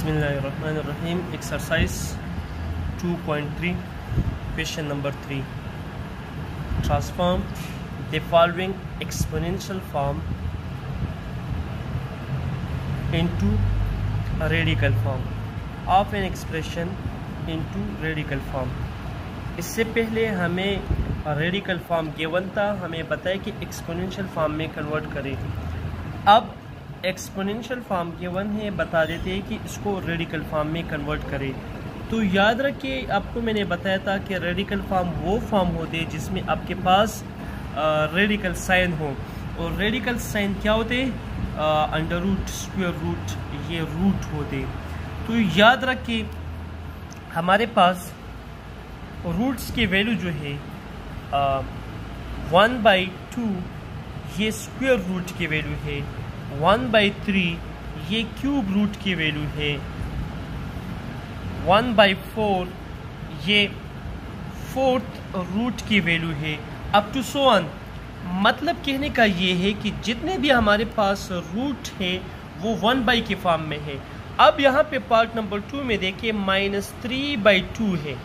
बसमीम exercise 2.3 question number three transform the following exponential form into radical form of an expression into radical form इससे पहले हमें radical form केवल था, हमें पता है कि एक्सपोनेंशियल फॉर्म में कन्वर्ट करें। अब एक्सपोनेंशियल फॉर्म वन है, बता देते हैं कि इसको रेडिकल फॉर्म में कन्वर्ट करें। तो याद रखिए, आपको मैंने बताया था कि रेडिकल फॉर्म वो फॉर्म होते हैं जिसमें आपके पास रेडिकल साइन हो। और रेडिकल साइन क्या होते अंडर रूट स्क्वेयर रूट ये रूट होते तो याद रखिए, हमारे पास रूट्स की वैल्यू जो है वन बाई टू ये स्क्वेयर रूट की वैल्यू है। वन बाई थ्री ये क्यूब रूट की वैल्यू है. वन बाई फोर ये फोर्थ रूट की वैल्यू है. अप टू सो वन मतलब कहने का ये है कि जितने भी हमारे पास रूट है, वो वन बाई के फॉर्म में है. अब यहाँ पे पार्ट नंबर टू में देखिए माइनस थ्री बाई टू है.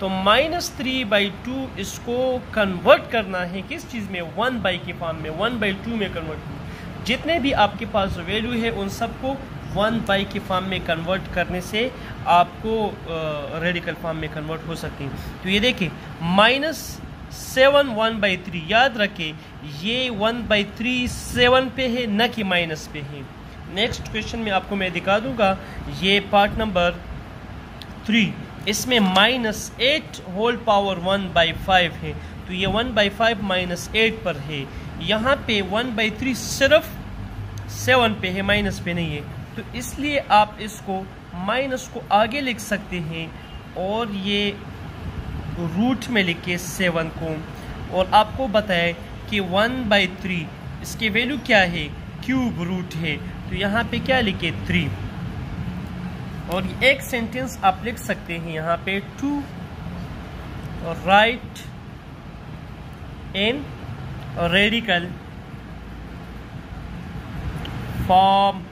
तो माइनस थ्री बाई टू इसको कन्वर्ट करना है. किस चीज़ में? वन बाई के फॉर्म में. वन बाई टू में कन्वर्ट जितने भी आपके पास वैल्यू है, उन सबको वन बाई के फॉर्म में कन्वर्ट करने से आपको रेडिकल फॉर्म में कन्वर्ट हो सकती है। तो ये देखिए minus seven one by three याद रखें, ये वन बाई थ्री सेवन पे है, न कि माइनस पे है। नेक्स्ट क्वेश्चन में आपको मैं दिखा दूँगा, ये पार्ट नंबर थ्री इसमें minus eight whole power one by five है। तो ये one by five minus eight पर है। यहाँ पे वन बाई थ्री सिर्फ़ सेवन पे है माइनस पे नहीं है। तो इसलिए आप इसको माइनस को आगे लिख सकते हैं और ये रूट में लिखे सेवन को। और आपको बताए कि वन बाई थ्री इसकी वैल्यू क्या है? क्यूब रूट है। तो यहाँ पे क्या लिखे थ्री और एक सेंटेंस आप लिख सकते हैं यहाँ पे to write in radical form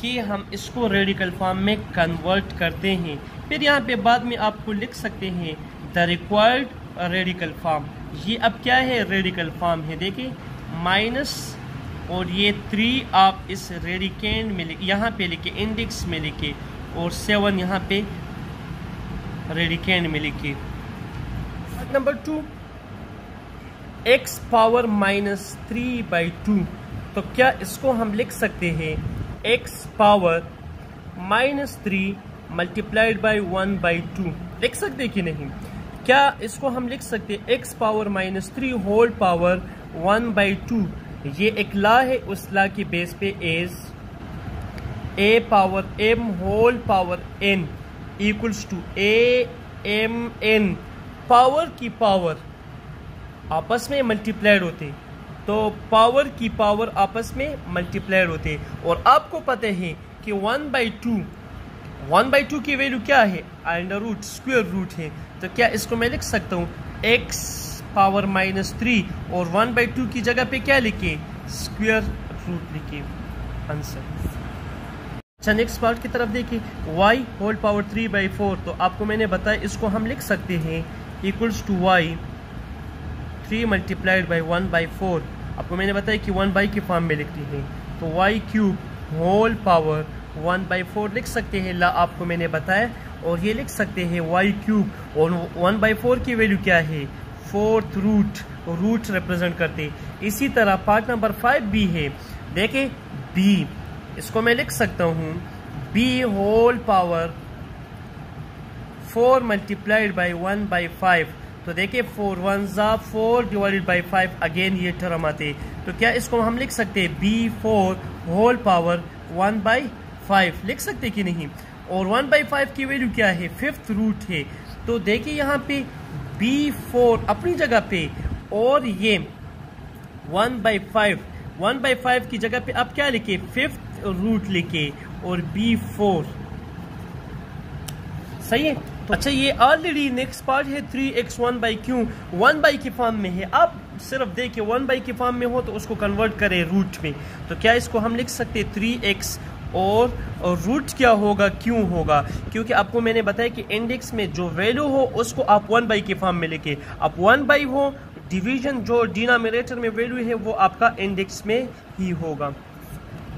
कि हम इसको रेडिकल फॉर्म में कन्वर्ट करते हैं। फिर यहाँ पे बाद में आपको लिख सकते हैं द रिक्वायर्ड रेडिकल फॉर्म ये अब क्या है रेडिकल फॉर्म है? देखिए माइनस और ये थ्री आप इस रेडिकेंड में यहाँ पे लिखे इंडेक्स में लिखे, और सेवन यहाँ पे रेडिकेंड में लिखे। Number two X power minus three by two तो क्या इसको हम लिख सकते हैं? X power minus three multiplied by one by two लिख सकते कि नहीं? क्या इसको हम लिख सकते X power minus three whole power one by two ये एक ला है, उस ला की बेस पे as A power M whole power N equals to A M N power की पावर आपस में मल्टीप्लाइड होते तो पावर की पावर आपस में मल्टीप्लाइड होते। और आपको पता है कि one by two one by two की वैल्यू क्या है? अंडर रूट स्क्वेयर रूट है। तो क्या इसको मैं लिख सकता हूँ? एक्स पावर माइनस थ्री और वन बाई टू की जगह पे क्या लिखे? स्क्वेयर रूट लिखे। आंसर अच्छा नेक्स्ट पार्ट की तरफ़ देखिए। Y whole power three by four तो आपको मैंने बताया, इसको हम लिख सकते हैं equals to Y three multiplied by one by four आपको मैंने बताया कि वन बाई के फॉर्म में लिखती है। तो y cube whole power one by four लिख सकते हैं। ला आपको मैंने बताया। और ये लिख सकते हैं वाई क्यूब और वन बाई फोर की वैल्यू क्या है? फोर्थ रूट रूट रिप्रेजेंट करते इसी तरह पार्ट नंबर फाइव बी है। देखे बी इसको मैं लिख सकता हूँ। B whole power four multiplied by one by five तो देखिए फोर वन ज़ा four divided by five again ये टर्म आते तो क्या इसको हम लिख सकते हैं? B four whole power one by five लिख सकते कि नहीं? और वन बाई फाइव की वैल्यू क्या है? फिफ्थ रूट है। तो देखिए यहाँ पे बी फोर अपनी जगह पे और ये one by five one by five की जगह पे आप क्या लिखे? फिफ्थ रूट लिखे और बी फोर सही है? अच्छा ये ऑलरेडी नेक्स्ट पार्ट है three x one by q one by के फॉर्म में है। आप सिर्फ़ देखिए वन बाई के फॉर्म में हो तो उसको कन्वर्ट करें रूट में। तो क्या इसको हम लिख सकते हैं? थ्री एक्स और, रूट क्या होगा? क्यों होगा। क्योंकि आपको मैंने बताया कि इंडेक्स में जो वैल्यू हो उसको आप वन बाई के फॉर्म में लेके आप वन बाई हो डिवीज़न जो डिनामिनेटर में वैल्यू है वो आपका इंडेक्स में ही होगा।